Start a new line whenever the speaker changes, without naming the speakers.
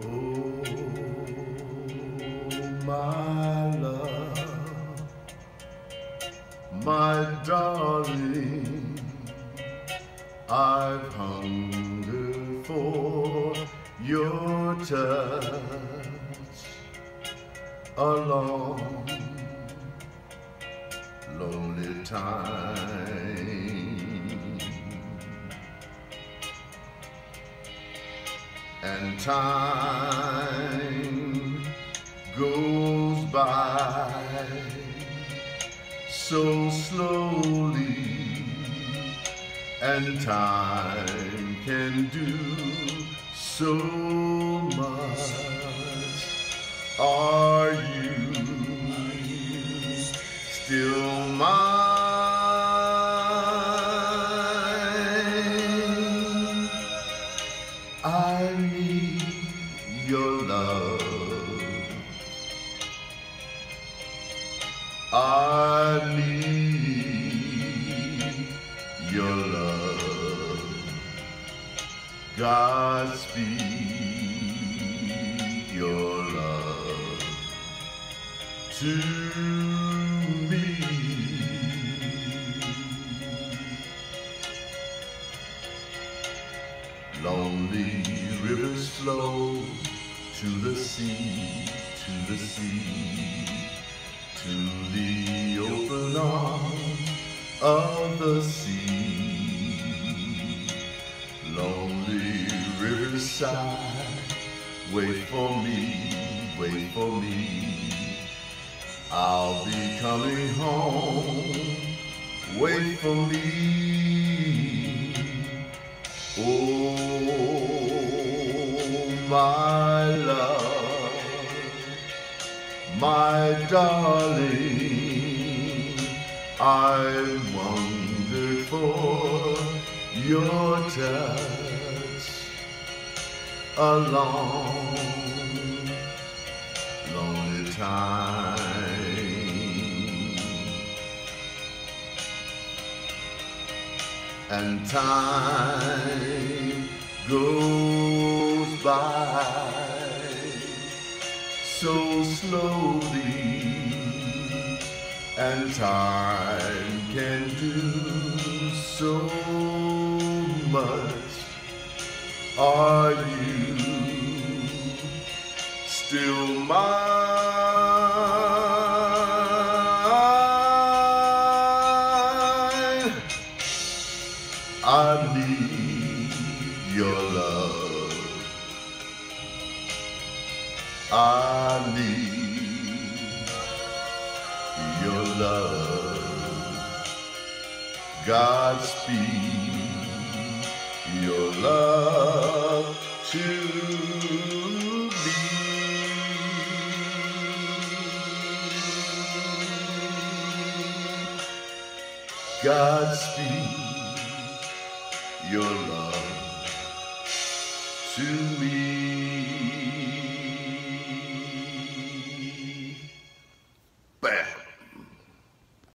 Oh, my love, my darling, I've hungered for your touch a long, lonely time. And time goes by so slowly and time can do so much. Are you still mine I need your love. I need your love. Godspeed your love to me. Lonely rivers flow to the sea, to the sea, to the open arms of the sea. Lonely riverside, wait for me, wait for me. I'll be coming home, wait for me. Oh, my love, my darling, I wondered for your touch a long, lonely time. And time goes by so slowly and time can do so much. Are you still mine I need your love. I need your love. Godspeed your love to me. Godspeed your love to me.